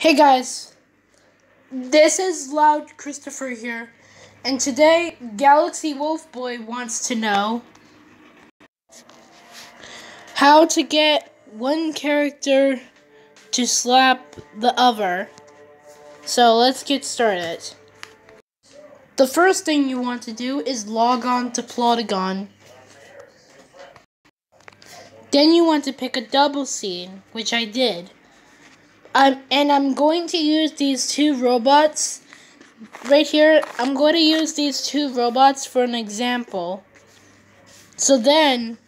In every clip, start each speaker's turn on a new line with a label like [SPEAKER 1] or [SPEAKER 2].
[SPEAKER 1] Hey guys, this is Loud Christopher here, and today Galaxy Wolf Boy wants to know how to get one character to slap the other. So let's get started. The first thing you want to do is log on to Plotagon. Then you want to pick a double scene, which I did. Um, and I'm going to use these two robots right here. I'm going to use these two robots for an example. So then,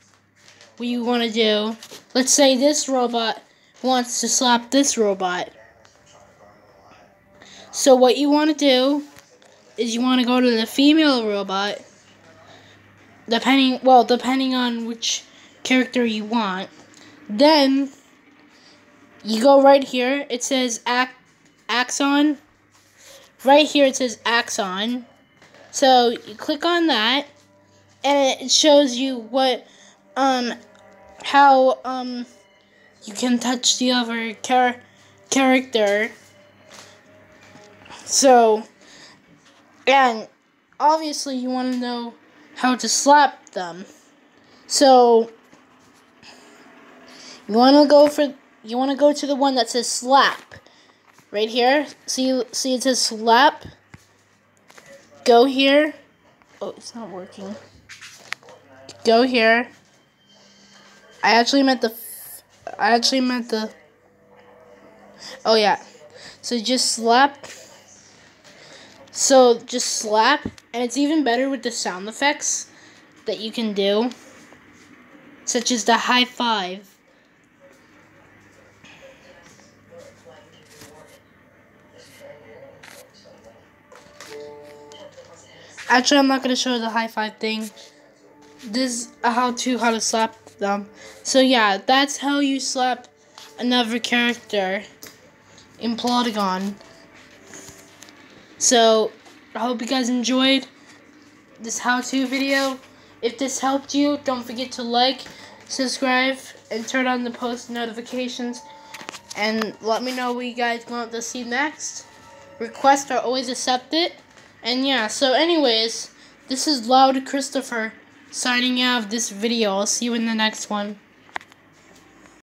[SPEAKER 1] what you want to do, let's say this robot wants to slap this robot. So what you want to do is you want to go to the female robot, depending, well, depending on which character you want. Then you go right here. It says Actions. Right here it says Actions. So you click on that, and it shows you what, um, how um, you can touch the other char character. So, and obviously you want to know how to slap them. So you want to go for you want to go to the one that says slap. Right here. See see it says slap. Go here. Oh, it's not working. Go here. I actually meant the I actually meant the Oh yeah. So just slap. So just slap and it's even better with the sound effects that you can do such as the high five. Actually, I'm not going to show the high five thing. This is how to how to slap them. So yeah, that's how you slap another character in Plotagon. So, I hope you guys enjoyed this how-to video. If this helped you, don't forget to like, subscribe, and turn on the post notifications. And let me know what you guys want to see next. Requests are always accepted. And yeah, so anyways, this is Loud Christopher signing out of this video. I'll see you in the next one.